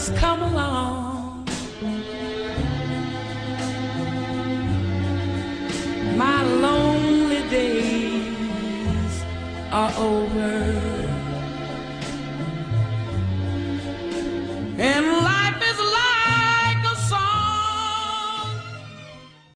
just come along. My lonely days are over.